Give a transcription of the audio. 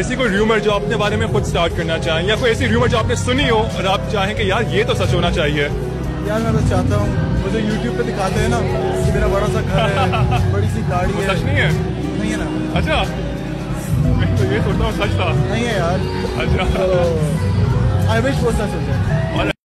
ऐसी कोई र्यूमर जो अपने बारे में खुद स्टार्ट करना चाहें या कोई ऐसी र्यूमर जो आपने सुनी हो और आप चाहें कि यार ये तो सच होना चाहिए। यार मैं तो चाहता हूँ मुझे यूट्यूब पे दिखाते हैं ना कि मेरा बड़ा सा घर है बड़ी सी गाड़ी है। सच नहीं है? नहीं है ना। अच्छा। मैं तो ये सोचता हूँ सच था। नहीं है यार। अच्छा। तो, आई विश वो सच हो जाए।